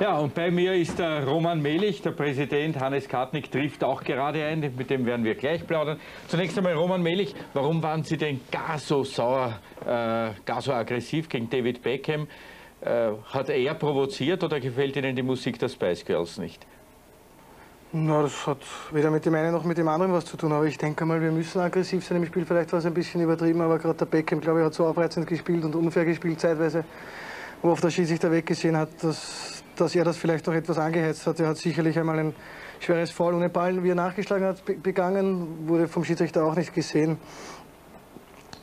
Ja, und bei mir ist der Roman Melich, der Präsident Hannes Kartnick trifft auch gerade ein, mit dem werden wir gleich plaudern. Zunächst einmal Roman Melich, warum waren Sie denn gar so sauer, äh, gar so aggressiv gegen David Beckham? Äh, hat er provoziert oder gefällt Ihnen die Musik der Spice Girls nicht? Na, das hat weder mit dem einen noch mit dem anderen was zu tun, aber ich denke mal, wir müssen aggressiv sein im Spiel. Vielleicht war es ein bisschen übertrieben, aber gerade der Beckham, glaube ich, hat so aufreizend gespielt und unfair gespielt zeitweise, wo oft der Schiedsrichter weggesehen hat, dass dass er das vielleicht auch etwas angeheizt hat. Er hat sicherlich einmal ein schweres Foul ohne Ball, wie er nachgeschlagen hat, begangen, wurde vom Schiedsrichter auch nicht gesehen.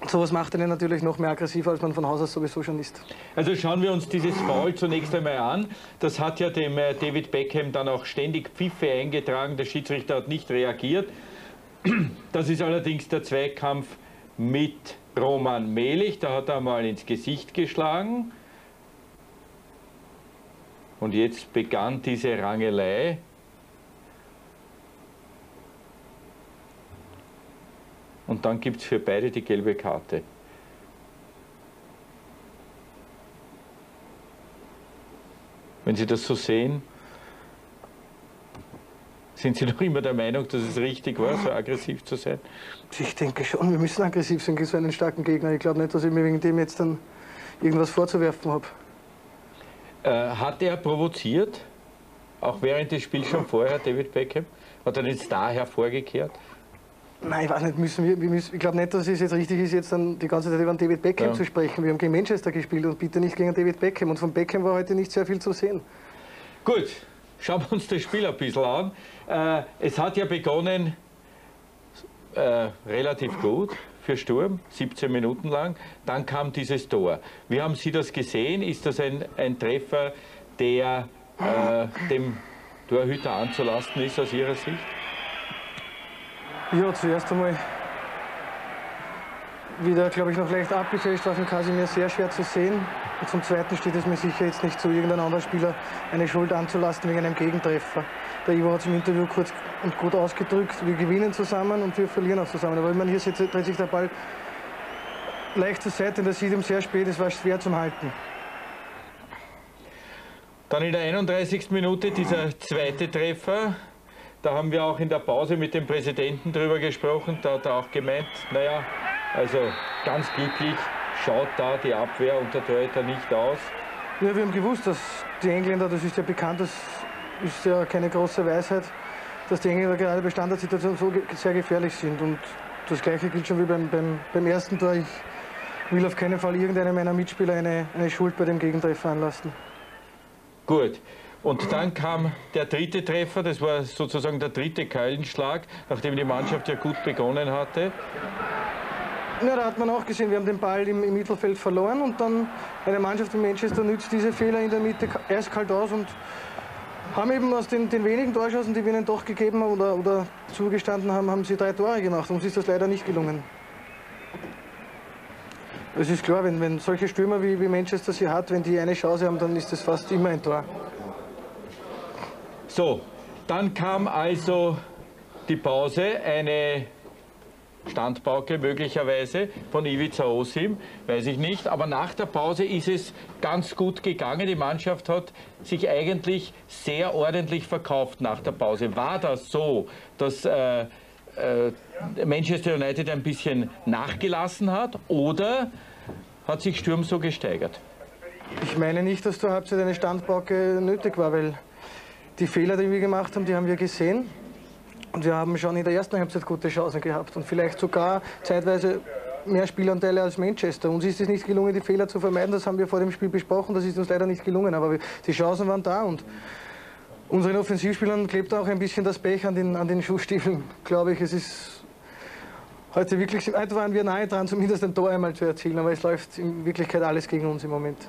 Sowas macht einen natürlich noch mehr aggressiv, als man von Haus aus sowieso schon ist. Also schauen wir uns dieses Foul zunächst einmal an. Das hat ja dem äh, David Beckham dann auch ständig Pfiffe eingetragen. Der Schiedsrichter hat nicht reagiert. Das ist allerdings der Zweikampf mit Roman Melich. Da hat er mal ins Gesicht geschlagen. Und jetzt begann diese Rangelei. Und dann gibt es für beide die gelbe Karte. Wenn Sie das so sehen, sind Sie noch immer der Meinung, dass es richtig war, so aggressiv zu sein? Ich denke schon, wir müssen aggressiv sein gegen so einen starken Gegner. Ich glaube nicht, dass ich mir wegen dem jetzt dann irgendwas vorzuwerfen habe. Äh, hat er provoziert, auch während des Spiels schon vorher, David Beckham? Hat er den Star hervorgekehrt? Nein, ich weiß nicht, müssen wir, wir müssen, ich glaube nicht, dass es jetzt richtig ist, jetzt dann die ganze Zeit über David Beckham ja. zu sprechen. Wir haben gegen Manchester gespielt und bitte nicht gegen David Beckham. Und von Beckham war heute nicht sehr viel zu sehen. Gut, schauen wir uns das Spiel ein bisschen an. Äh, es hat ja begonnen äh, relativ gut für Sturm, 17 Minuten lang. Dann kam dieses Tor. Wie haben Sie das gesehen? Ist das ein, ein Treffer, der äh, dem Torhüter anzulasten ist aus Ihrer Sicht? Ja, zuerst einmal wieder, glaube ich, noch leicht abgefälscht war von Kasimir sehr schwer zu sehen. Und zum Zweiten steht es mir sicher jetzt nicht zu, irgendein anderer Spieler eine Schuld anzulasten wegen einem Gegentreffer. Der Ivo hat es im Interview kurz und gut ausgedrückt, wir gewinnen zusammen und wir verlieren auch zusammen. Aber ich meine, hier dreht sich der Ball leicht zur Seite der sieht ihm sehr spät, es war schwer zum Halten. Dann in der 31. Minute dieser zweite Treffer. Da haben wir auch in der Pause mit dem Präsidenten drüber gesprochen. Da hat er auch gemeint, naja, also ganz glücklich schaut da die Abwehr und der Torhüter nicht aus. Ja, wir haben gewusst, dass die Engländer, das ist ja bekannt, das ist ja keine große Weisheit, dass die Engländer gerade bei Standardsituationen so sehr gefährlich sind. Und das Gleiche gilt schon wie beim, beim, beim ersten Tor. Ich will auf keinen Fall irgendeinem meiner Mitspieler eine, eine Schuld bei dem Gegentreffer anlassen. Gut. Und dann kam der dritte Treffer, das war sozusagen der dritte Keilenschlag, nachdem die Mannschaft ja gut begonnen hatte. Ja, da hat man auch gesehen, wir haben den Ball im, im Mittelfeld verloren und dann eine Mannschaft wie Manchester nützt diese Fehler in der Mitte eiskalt aus und haben eben aus den, den wenigen Torschancen, die wir ihnen doch gegeben haben oder, oder zugestanden haben, haben sie drei Tore gemacht. Uns ist das leider nicht gelungen. Es ist klar, wenn, wenn solche Stürmer wie, wie Manchester sie hat, wenn die eine Chance haben, dann ist das fast immer ein Tor. So, dann kam also die Pause, eine Standpauke möglicherweise von Ivica Osim, weiß ich nicht. Aber nach der Pause ist es ganz gut gegangen. Die Mannschaft hat sich eigentlich sehr ordentlich verkauft nach der Pause. War das so, dass äh, äh, Manchester United ein bisschen nachgelassen hat oder hat sich Sturm so gesteigert? Ich meine nicht, dass zur Halbzeit eine Standpauke nötig war, weil die Fehler, die wir gemacht haben, die haben wir gesehen. Und wir haben schon in der ersten Halbzeit gute Chancen gehabt und vielleicht sogar zeitweise mehr Spielanteile als Manchester. Uns ist es nicht gelungen, die Fehler zu vermeiden. Das haben wir vor dem Spiel besprochen. Das ist uns leider nicht gelungen. Aber die Chancen waren da und unseren Offensivspielern klebt auch ein bisschen das Pech an den, an den Schuhstiefeln, glaube ich. Es ist heute wirklich, heute waren wir nahe dran, zumindest ein Tor einmal zu erzielen. Aber es läuft in Wirklichkeit alles gegen uns im Moment.